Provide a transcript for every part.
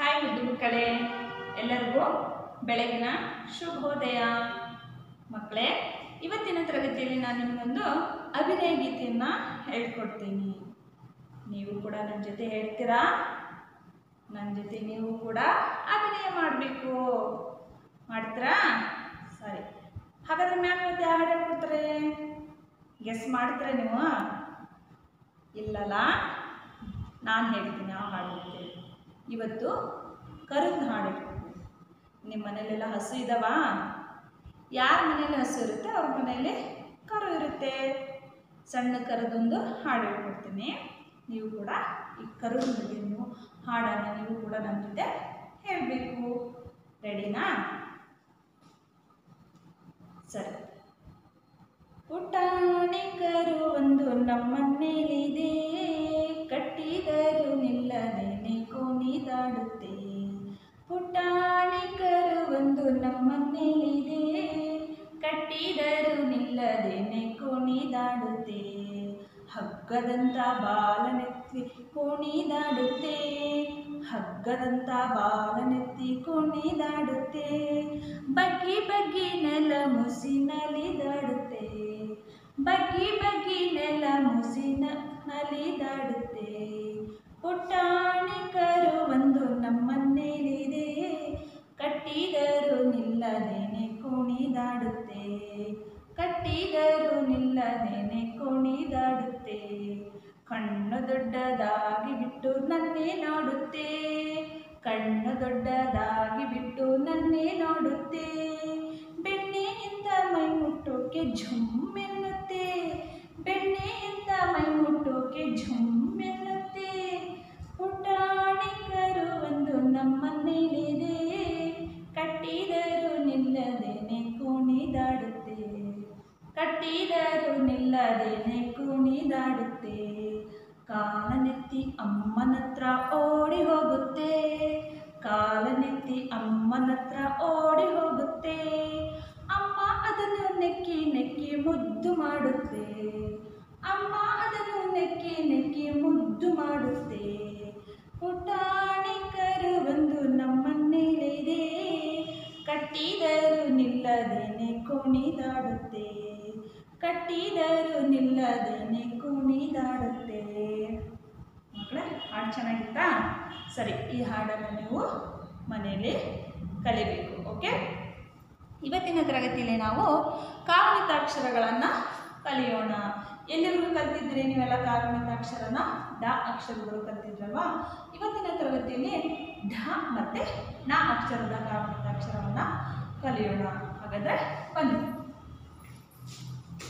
Hi ಮುದ್ದು ಮಕ್ಕಳೇ ಎಲ್ಲರಿಗೂ ಬೆಳಗಿನ ಶುಭೋದಯ. ಮಕ್ಕಳೇ, ಇವತ್ತಿನ ತರಗತಿಯಲ್ಲಿ ನಾನು ನಿಮಗೊಂದು ಅಭಿನಯ ಗೀತೆಯನ್ನು ಹೇಳ್ಕೊಡ್ತೀನಿ. ನೀವು ಕೂಡ ನನ್ನ ಜೊತೆ ಹೇಳ್ತೀರಾ? ನನ್ನ ಜೊತೆ ನೀವು ಕೂಡ ಅಭಿನಯ ಮಾಡಬೇಕು. ಮಾಡ್ತೀರಾ? ಸರಿ. ಹಾಗಾದ್ರೆ ಮ್ಯಾಮ್ ಇವತ್ತು ಯಾವ ಹಾಡು ಹೇಳ್ಕೊಡ್ತಾರೆ ಗೆಸ್ ಮಾಡ್ತೀರಾ ನೀವು? ಇಲ್ಲಲ್ಲ, ನಾನು ಹೇಳ್ತೀನಿ ಆ ಹಾಡು ಇವತ್ತು ಕರುವಿನ ಹಾಡು. ನಿಮ್ಮ ಮನೇಲೆಲ್ಲ ಹಸು ಇದ್ದಾವಾ ಯಾರ ಮನೇಲಿ ಹಸು ಇರುತ್ತೆ? ಅವ್ರ ಮನೇಲಿ ಕರು ಇರುತ್ತೆ. ಸಣ್ಣ ಕರದೊಂದು ಹಾಡು ಹೇಳ್ಕೊಡ್ತೀನಿ. ನೀವು ಕೂಡ ಈ ಬಗ್ಗೆ ನೀವು ಹಾಡನ್ನು ನೀವು ಕೂಡ ನನ್ನ ಜೊತೆ ಹೇಳಬೇಕು. ರೆಡಿನಾ ಸರಿ. ಪುಟಾಣಿ ಕರು ಒಂದು ನಮ್ಮನೇಲಿದೆ ಕಟ್ಟಿದರು ನಿಲ್ಲದೇನೆ ಕುಣಿದಾಡುತ್ತೆ ಕುಣಿದಾಡುತ್ತೆ. ಹಗ್ಗದಂತ ಬಾಲನೆತ್ತಿ ಕುಣಿದಾಡುತ್ತೆ. ಹಗ್ಗದಂತ ಬಾಲನೆತ್ತಿ ಕುಣಿದಾಡುತ್ತೆ. ಬಗ್ಗಿ ಬಗ್ಗಿ ನೆಲ ಮುಸಿ ನಲಿದಾಡುತ್ತೆ ಬಗ್ಗಿ ಬಗ್ಗಿ ನೆಲ ಮುಸಿನ ನಲಿದಾಡುತ್ತೆ. ಪುಟ್ಟಾಣಿ ದೊಡ್ಡದಾಗಿ ಬಿಟ್ಟು ನನ್ನೇ ನೋಡುತ್ತೆ. ಕಣ್ಣು ದೊಡ್ಡದಾಗಿ ಬಿಟ್ಟು ನನ್ನೇ ನೋಡುತ್ತೆ. ಬೆಣ್ಣೆಯಿಂದ ಮೈ ಮುಟ್ಟೋಕೆ ಝುಮ್ಮೆನ್ನುತ್ತೆ ಬೆಣ್ಣೆಯಿಂದ ಮೈ ಮುಟ್ಟೋಕೆ ಝುಮ್ ಎನ್ನುತ್ತೆ. ಪುಟಾಣಿಕರು ಒಂದು ನಮ್ಮನ್ನೇಳಿದೆ ಕಟ್ಟಿದರು ನಿಲ್ಲದೇನೆ ಕುಣಿದಾಡುತ್ತೆ. ಕಟ್ಟಿದರು ನಿಲ್ಲದೇನೆ ಕುಣಿದಾಡುತ್ತೆ. ಕಾಲನೆತ್ತಿ ಅಮ್ಮನತ್ರ ಓಡಿ ಹೋಗುತ್ತೆ. ಕಾಲನೆತ್ತಿ ಅಮ್ಮನತ್ರ ಓಡಿ ಹೋಗುತ್ತೆ. ಅಮ್ಮ ಅದನ್ನು ನೆಕ್ಕಿ ನೆಕ್ಕಿ ಮುದ್ದು ಮಾಡುತ್ತೆ. ಅಮ್ಮ ಅದನ್ನು ನೆಕ್ಕಿ ನೆಕ್ಕಿ ಮುದ್ದು ಮಾಡುತ್ತೆ. ಪುಟಾಣಿ ಕರು ಒಂದು ನಮ್ಮನೇಲಿದೆ ಕಟ್ಟಿದರು ನಿಲ್ಲದೇನೆ ಕುಣಿದಾಡುತ್ತೆ. ಕಟ್ಟಿದರು ನಿಲ್ಲದೇನೆ ಕುಣಿದಾಡುತ್ತೆ. ಮಕ್ಕಳೇ ಹಾಡು ಚೆನ್ನಾಗಿತ್ತಾ? ಸರಿ, ಈ ಹಾಡನ್ನು ನೀವು ಮನೆಯಲ್ಲಿ ಕಲಿಬೇಕು, ಓಕೆ? ಇವತ್ತಿನ ತರಗತಿಯಲ್ಲಿ ನಾವು ಕಾಗುಣಿತಾಕ್ಷರಗಳನ್ನು ಕಲಿಯೋಣ. ಎಲ್ಲಿವರೆಗೂ ಕಲ್ತಿದ್ರಿ ನೀವೆಲ್ಲ ಕಾಗುಣಿತಾಕ್ಷರನ ಡ ಅಕ್ಷರಗಳು ಕಲ್ತಿದ್ರಲ್ವಾ? ಇವತ್ತಿನ ತರಗತಿಯಲ್ಲಿ ಢ ಮತ್ತು ನ ಅಕ್ಷರದ ಕಾಗುಣಿತಾಕ್ಷರವನ್ನು ಕಲಿಯೋಣ. ಹಾಗಾದರೆ ಬನ್ನಿ.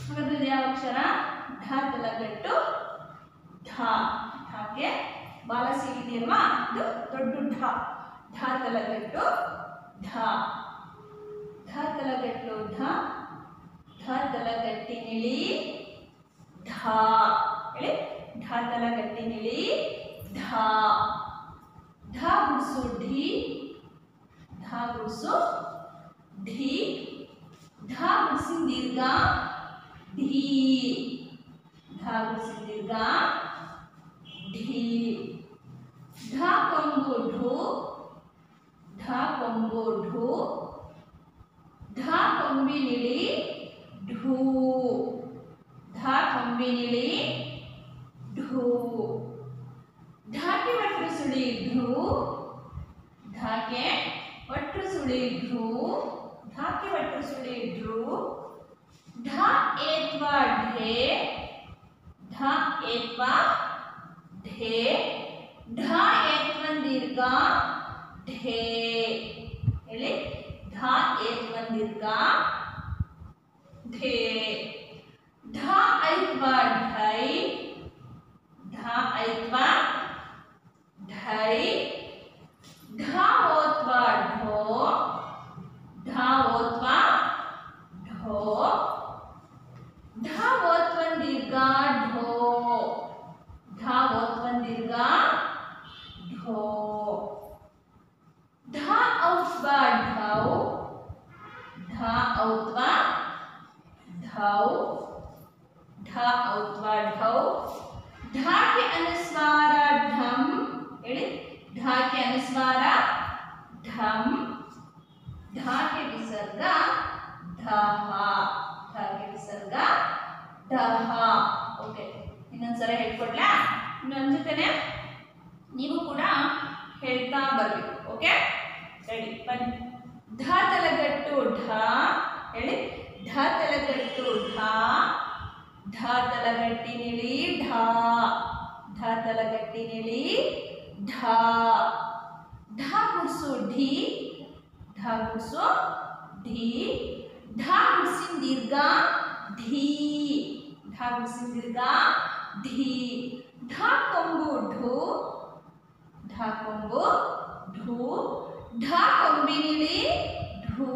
ಹಾಗಾದ್ರೆ ಯಾವ ಅಕ್ಷರ? ಢ ತಲಗಟ್ಟು ಢ ಢಕ್ಕೆ ಬಾಲ ಸಿಗಿದೆಯಲ್ವಾ ಇದು ದೊಡ್ಡ ಢ ಢ ತಲಗಟ್ಟು ಢ ಢ ತಲಗಟ್ಟು ಢ ಢ ತಲಗಟ್ಟಿನಿಳಿ ಢ ಹೇಳಿ ಢ ತಲಗಟ್ಟಿನಿಳಿ ಢ ಢ ಗುಡ್ಸು ಢಿ. ಢ ಗುಡ್ಸು ಢಿ ಢ ಗುಡ್ಸಿ ದೀರ್ಘ ಢೀ ಢ ಗುಡ್ಸಿ ದೀರ್ಘ ಢೀ ಢ ಕೊಂಬು ಢು ಢ ಕೊಂಬು ಢು ಢ ಕೊಂಬಿನಿಳಿ ಢೂ ಢ ಕೊಂಬಿನಿಳಿ ಢೂ ಢಾಕೆ ಒಟ್ಟು ಸುಳಿ ಢೂ ಢಾಕೆ ಒಟ್ಟು ಸುಳಿ ಢೂ ಢಾಕೆ ಒಟ್ಟು ಸುಳಿ ಢೂ ಢ ಏತ್ವ ಢೇ. ಢ ಏತ್ವ ಢೇ ಢ ಏತ್ವ ದೀರ್ಘ ಢೇ ಹೇಳಿ ಢ ಏತ್ವ ದೀರ್ಘ ಢೇ ಢ ಐತ್ವ ಢೈ ಢ ಐತ್ವ ಢೈ ಢ ಓತ್ವ ಢೋ ಢ ಢ ಔತ್ವಾ ಢೌ ಢಾಕೆ ಅನುಸ್ವಾರ ಢಂ. ಹೇಳಿ? ಢಾಕೆ ಅನುಸ್ವಾರ ಢಂ ಢಾಕೆ ವಿಸರ್ಗ ಢಹ ಢಾಕೆ ವಿಸರ್ಗ ಢಹ ಓಕೆ ಇನ್ನೊಂದ್ಸಲ ಹೇಳ್ಕೊಡ್ಲಾ? ನನ್ನ ಜೊತೆನೆ ನೀವು ಕೂಡ ಹೇಳ್ತಾ ಬರಬೇಕು ಓಕೆ ರೆಡಿ ಬನ್ನಿ. ಢ ತಲಗಟ್ಟು ಢ. ಹೇಳಿ? ಢ ತಲಗಟ್ಟು ಢ. ಢ ತಲಗಟ್ಟಿನಿಳಿ ಢ ಢ ತಲಗಟ್ಟಿನಿಳಿ ಢ ಢ ಗುಡ್ಸು ಢಿ ಢ ಗುಡ್ಸು ಢಿ ಢ ಗುಡ್ಸಿನ ದೀರ್ಘ ಢೀ ಢ ಗುಡ್ಸಿನ ದೀರ್ಘ ಢೀ ಢ ಕೊಂಬು ಢು ಢ ಕೊಂಬು ಢು ಢ ಕೊಂಬಿನಿಳಿ ಢೂ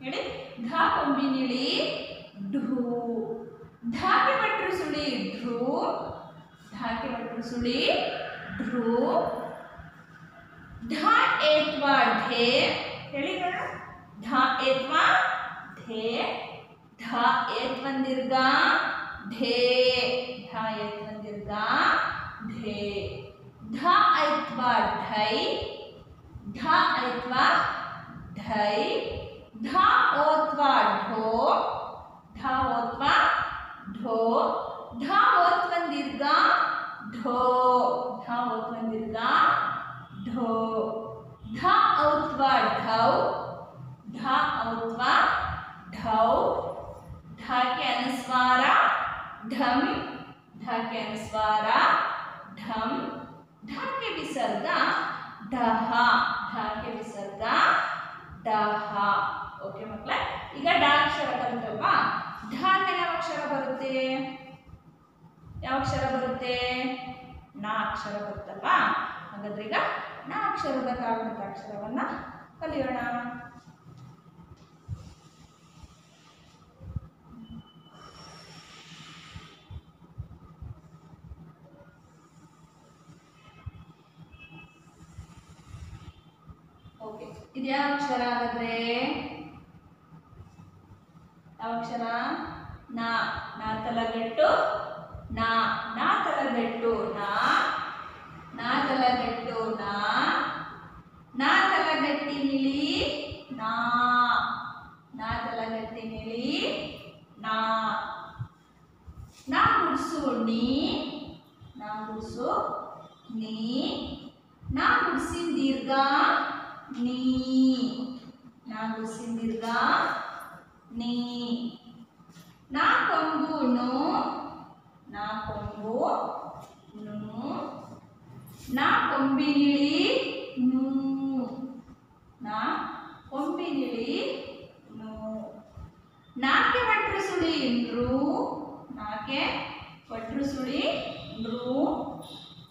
ಹೇಳಿ ಢ ಕೊಂಬಿನಿಳಿ ಢೂ ಢಾಕೆ ಭಟ್ರು ಸುಳಿ ಢ್ರೂ ಢಾಕೆ ಭಟ್ರು ಸುಳಿ ಢ್ರೂ ಢ ಏತ್ವಾ ಢೇ ಹೇಳಿ ನೋಡ ಢ ಏತ್ವಾ ಢೇ ಢ ಏತ್ವಂದಿರ್ಗ ಢೇ ಢ ಏತ್ವಂದಿರ್ಗ ಢೇ ಢ ಐತ್ವಾ ಢೈ ಢ ಐತ್ವಾ ಢೈ ಢ ಓತ್ವಾ ಢೋ ಢ ಓತ್ವಾ ಢೋ ಢ ಓತ್ವಂದಿರ್ಗ ಢೋ ಢ ಓತ್ವಂದಿರ್ಗ ಢೋ ಢ ಔತ್ವಾ ಢೌ ಢ ಔತ್ವಾ ಢೌ ಢಕ್ಕೆ ಅನುಸ್ವಾರ ಢಂ, ಢಕ್ಕೆ ಅನುಸ್ವಾರ, ಢಂ, ಢಕ್ಕೆ ವಿಸರ್ಗ ಢಹ ಢಕ್ಕೆ ವಿಸರ್ಗ ಢಹ ಓಕೆ ಮಕ್ಕಳೇ ಈಗ ಡ ಅಕ್ಷರ ಕಲಿತಲ್ವಾ ಮೇಲೆ ಯಾವ ಅಕ್ಷರ ಬರುತ್ತೆ? ಯಾವ ಅಕ್ಷರ ಬರುತ್ತೆ? ನ ಅಕ್ಷರ ಬರುತ್ತಲ್ವಾ? ಹಾಗಾದ್ರೆ ಈಗ ನ ಅಕ್ಷರದ ಕಾರಣದ ಅಕ್ಷರವನ್ನ ಕಲಿಯೋಣ ಓಕೆ ಇದು ಯಾವ ಅಕ್ಷರ ಹಾಗಾದ್ರೆ? ಯಾವ ಅಕ್ಷರ? ನಾ ನಾ ತಲಗಟ್ಟು, ನಾ ನಾ ತಲಗಟ್ಟು, ನಾ ನಾ ತಲಗಟ್ಟು, ನಾ ನಾ ತಲಗಟ್ಟಿ ನಿಲಿ, ನಾ ನಾ ತಲಗಟ್ಟಿ ನಿಲಿ, ನಾ ನಾ ಗುಡ್ಸು ನೀ, ನಾ ಗುಡ್ಸು ನೀ, ನಾ ಗುಡ್ಸಿನ ದೀರ್ಘ ನೀ. ಗುಡ್ಸಿನ ದೀರ್ಘ ನೀ. ನಾ ಕೊಂಬು ನು. ನಾ ಕೊಂಬು ನು. ನಾ ಕೊಂಬಿನಿಳಿ ನೂ. ನಾ ಕೊಂಬಿನಿಳಿ ನೂ. ನಾಕೆ ಭಟ್ರು ಸುಳಿ ನೃ ನಾಕೆ ಭಟ್ರು ಸುಳಿ ನೃ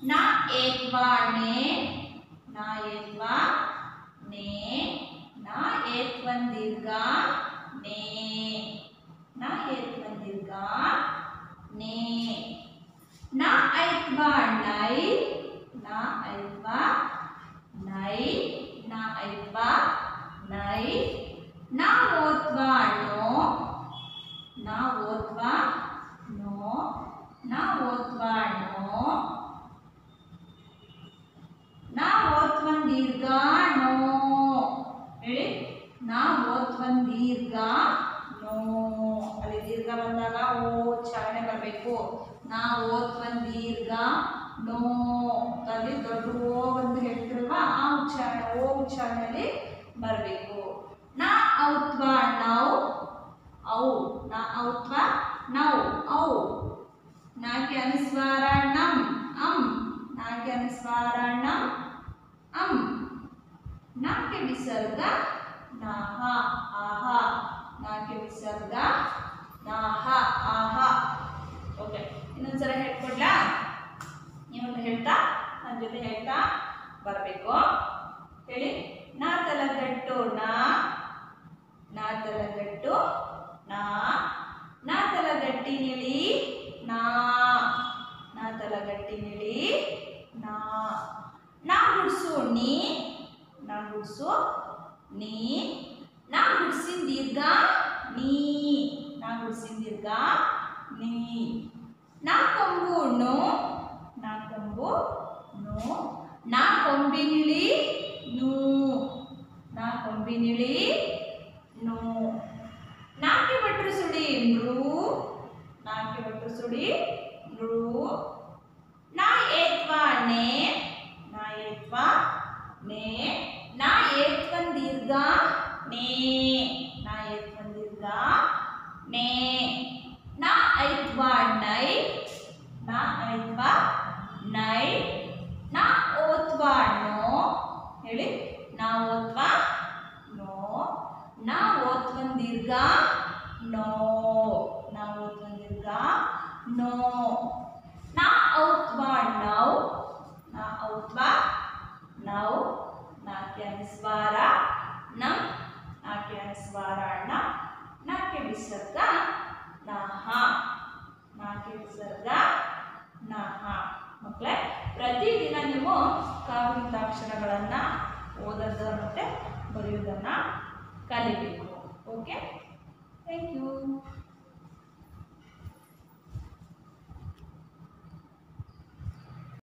ನಾ ಏತ್ವಾ ನೇ ನಾ ಏತ್ವಾ ನೇ ನಾ ಏತ್ವಂದಿರ್ಗ ನೇ ನಾ ಏತ್ವಂದಿರ್ಗ ನೇ ನಾ ಐತ್ವಾ ನೈ ನಾ ಐತ್ವಾ ನೈ ನಾ ಐತ್ವಾ ನೈ ನಾ ಓತ್ವಾ ನೋ ನಾ ಓತ್ವಾ ನೋ ನಾ ಓತ್ವಾ ನೋ ನಾ ಓತ್ವನ್ ದೀರ್ಘ ನೋ ಹೇಳಿ ನಾ ಓತ್ವನ್ ದೀರ್ಘ ನೋ. ಅಲ್ಲಿ ದೀರ್ಘ ಬಂದಾಗ ಓ ಉಚ್ಚಾರಣೆ ಬರಬೇಕು. ನಾ ಒಂದು ದೀರ್ಘ ನೋ. ಅಲ್ಲಿ ದೊಡ್ಡ ಓ ಬಂದು ಹೇಳ್ತಿರಲ್ವಾ? ಆ ಉಚ್ಚಾರಣೆ, ಓ ಉಚ್ಚಾರಣೆಯಲ್ಲಿ ಬರಬೇಕು. ನಾ ಔತ್ವ ನಾವು, ಔ. ನಾ ಔತ್ವ ನಾವು, ಔ. ನಾಕೆ ಅನುಸ್ವಾರ ನಂ ಅಂ. ನಾಕೆ ಅನುಸ್ವಾರ ನಂ ಅಂ. ನಾಕೆ ವಿಸರ್ಗ ನಾಹ, ಆಹ, ನಾಕೆ ವಿಸರ್ಗ ನಾಹ, ಆಹ. ಓಕೆ ಇನ್ನೊಂದ್ಸಲ ಹೇಳ್ಕೊಡ್ಲಾ? ನೀವೊಂದು ಹೇಳ್ತಾ ನನ್ನ ಜೊತೆ ಹೇಳ್ತಾ ಬರಬೇಕು. ಹೇಳಿ. ನಾ ತಲಗಟ್ಟು, ನಾ ನಾ ತಲಗಟ್ಟು, ನಾ ನಾ ತಲಗಟ್ಟಿನಿಳಿ ನಾ ನಾ ತಲಗಟ್ಟಿನಿಳಿ ನಾ ನಾ ಗುಡ್ಸು, ನೀ, ನಾ ಗುಡ್ಸು ನೀ ನಾ ಗುಡ್ಸಿನ ದೀರ್ಘ ನೀ. ನಾ ಗುಡ್ಸಿನ ದೀರ್ಘ ನೀ. ನಾ ಕೊಂಬು ನೋ ನಾ ಕೊಂಬು ನೋ. ನಾ ಕೊಂಬಿನಿಳಿ ನು. ನಾ ಕೊಂಬಿನಿಳಿ ನೋ. ನಾಕೆ ಭಟ್ರು ಸುಡಿ ನೃ ನಾಕೆ ಭಟ್ರು ಸುಡಿ ನೃ ನಾ ಏತ್ವಾ ನೇ ನಾ ಏತ್ವಾ ನೇ ನಾ ಏತ್ವನ್ ದೀರ್ಘ ನೇ ನಾ ಎತ್ ಬಂದಿದ್ದ? ನೇ ನಾ ಐತ್ವಾ ನೈ, ನಾ ಐತ್ವಾ ನೈ, ನಾ ಓತ್ವಾ ನೋ. ಹೇಳಿ, ನಾ ಓತ್ವಾ ನೋ. ನಾ ಓತ್ ಬಂದಿರ್ಗ ನಾ ಓತ್ವನ್ ದೀರ್ಘ ನೋ ನಾ ಔತ್ವಾ ನೌ ನಾ ಔತ್ವಾ ನೌ ನಾಕೆ ಅನುಸ್ವಾರ ನಂ ನಾಕೆ ಅನುಸ್ವಾರ ಣ ನಾಕೆ ವಿಸರ್ಗ ನಹ ನಾಕೆ ವಿಸರ್ಗ ನಹ ಮಕ್ಕಳೇ ಪ್ರತಿದಿನ ನೀವು ಅಕ್ಷರಗಳನ್ನು ಓದೋದು ಮತ್ತೆ ಬರೆಯೋದನ್ನು ಕಲಿಬೇಕು. Okay thank you